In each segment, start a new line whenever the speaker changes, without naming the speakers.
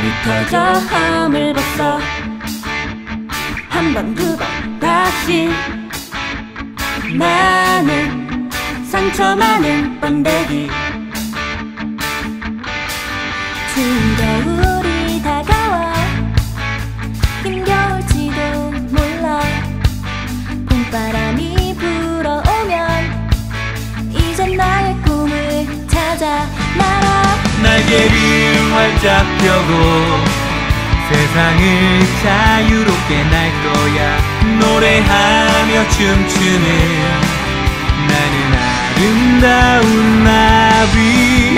살이 터져 허물 벗어. 한 번 두 번 다시. 나는 상처 많은 번데기. 추운 겨울이 다가와. 힘겨울지도 몰라. 봄바람이 불어오면 이제 나의 꿈을 찾아 날아.
날개를 활짝 펴고 세상을 자유롭게 날 거야. 노래하며 춤추는 나는 아름다운 나비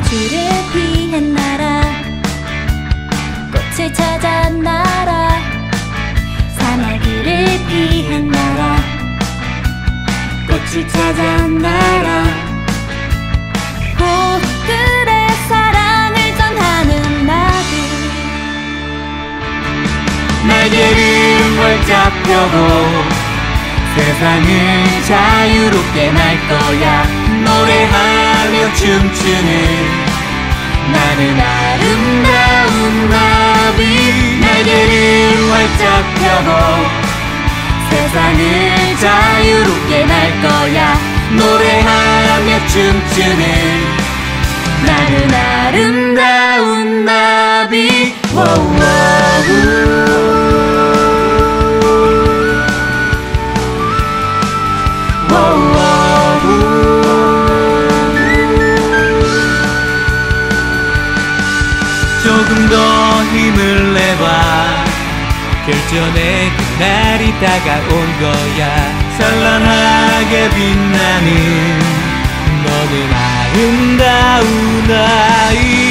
거미줄을 피한 나라. 꽃을 찾아 날아 사마귀를 피한 나라. 꽃을 찾아 날아 꽃들의 사랑을 전하는 나비
날개를 활짝 펴고 세상을 자유롭게 날 거야 노래하며 춤추는 나는 아름다운 나비 날개를 활짝 펴고 세상을 자유롭게 날 거야. 노래하며 춤추는 나는 아름다운 나비 워 결전의 그날이 다가온 거야. 찬란하게 빛나는 너는 아름다운 아이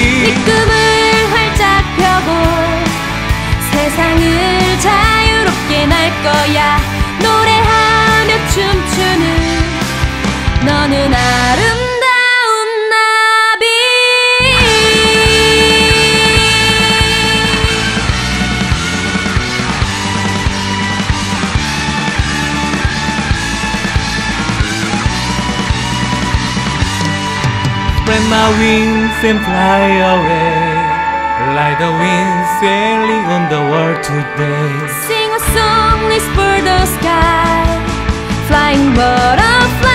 spread my wings and fly away. Like the wind sailing on the world today.
Sing a song, whisper the sky. Flying butterfly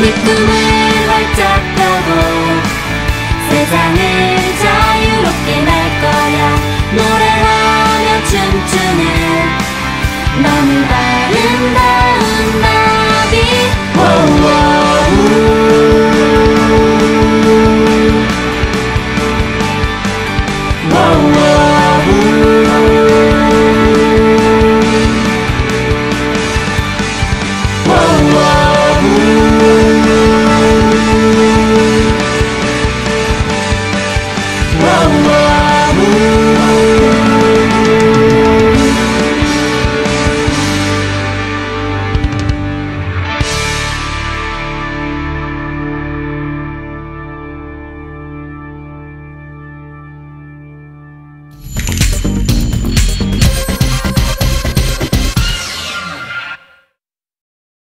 Make the way. Santa